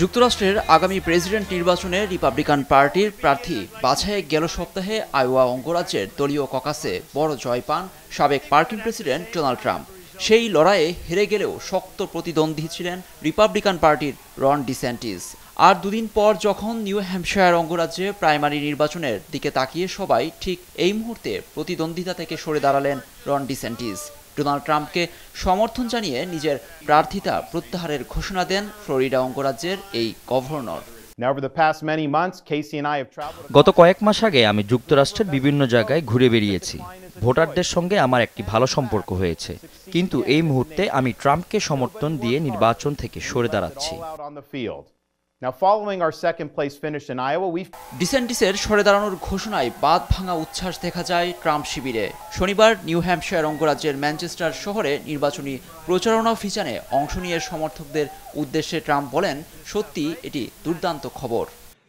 যুক্তরাষ্ট্রের আগামী প্রেসিডেন্ট নির্বাচনে রিপাবলিকান পার্টির প্রার্থী বাছাইয়ে গেল সপ্তাহে আইওয়া অঙ্গরাজ্যের দলীয় ককাসে বড় জয় পান সাবেক মার্কিন প্রেসিডেন্ট ডোনাল্ড ট্রাম্প। সেই লড়াইয়ে হেরে গেলেও শক্ত প্রতিদ্বন্দ্বী ছিলেন রিপাবলিকান পার্টির রন ডিসেন্টিস। আর দুদিন পর যখন নিউ হ্যাম্পশায়ার অঙ্গরাজ্যে প্রাইমারি নির্বাচনের দিকে তাকিয়ে সবাই ঠিক এই মুহূর্তে প্রতিদ্বন্দ্বিতা থেকে সরে দাঁড়ালেন রন ডিসেন্টিস। ডোনাল্ড ট্রাম্পকে সমর্থন জানিয়ে নিজের প্রার্থিতা প্রত্যাহারের ঘোষণা দেন ফ্লোরিডা অঙ্গরাজ্যের এই গভর্নর. গত কয়েক মাস আগে আমি যুক্তরাষ্ট্রের বিভিন্ন জায়গায় ঘুরে বেরিয়েছি। ভোটারদের সঙ্গে আমার একটি ভালো সম্পর্ক হয়েছে। কিন্তু এই মুহূর্তে আমি ট্রাম্পকে সমর্থন দিয়ে নির্বাচন থেকে সরে দাঁড়াচ্ছি। Now, following our second place finish in Iowa, we ডিসেন্টিসের সরে দাঁড়ানোর ঘোষণায় বাদ ভাঙা উচ্ছ্বাস দেখা যায় ট্রাম্প শিবিরে। শনিবার নিউ হ্যাম্পশায়ার অঙ্গরাজ্যের ম্যানচেস্টার শহরে নির্বাচনী প্রচারণা ফিচানে অংশ নিয়ে সমর্থকদের উদ্দেশ্যে ট্রাম্প বলেন সত্যি এটি দুর্দান্ত খবর।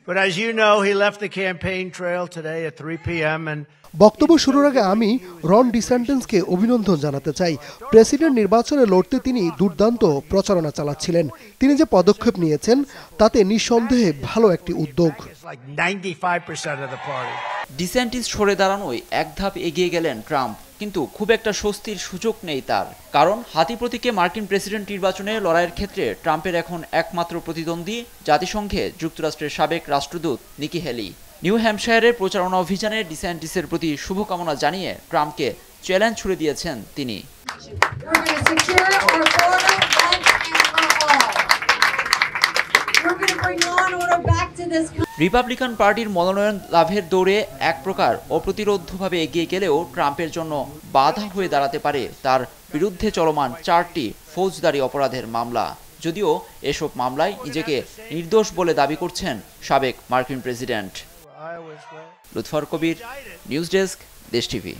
But as you know, he left the campaign trail today at 3 p.m. and বক্তব্য শুরুর আগে আমি রন ডিসেন্টেন্সকে অভিনন্দন জানাতে চাই প্রেসিডেন্ট নির্বাচনে লড়তে তিনি দুর্দান্ত প্রচারণা চালাচ্ছিলেন তিনি যে পদক্ষেপ নিয়েছেন তাতে নিঃসন্দেহে ভালো একটি উদ্যোগ it's like 95% of the party. Dissidents সরে দাঁড়ানোয় এক ধাপ এগিয়ে গেলেন ট্রাম্প কিন্তু খুব একটা স্বস্তির সুযোগ নেই তার। কারণ হাতি প্রতীকে মার্কিন প্রেসিডেন্ট নির্বাচনে লড়াইয়ের ক্ষেত্রে ট্রাম্পের এখন একমাত্র প্রতিদ্বন্দ্বী জাতিসংঘে যুক্তরাষ্ট্রের সাবেক রাষ্ট্রদূত নিকি হ্যালি নিউ হ্যাম্পশায়ারের প্রচারণা অভিযানে ডিসেন্টিসের প্রতি শুভকামনা জানিয়ে ট্রাম্পকে চ্যালেঞ্জ ছুড়ে দিয়েছেন তিনি। রিপাবলিকান পার্টির মনোনয়ন লাভের দৌড়ে এক প্রকার অপ্রতিরোধ্যভাবে এগিয়ে গেলেও ট্রাম্পের জন্য বাধা হয়ে দাঁড়াতে পারে তার বিরুদ্ধে চলমান চারটি ফৌজদারি অপরাধের মামলা। যদিও এসব মামলায় নিজেকে নির্দোষ বলে দাবি করছেন সাবেক মার্কিন president. Lutfar Kabir, news desk, Desh TV.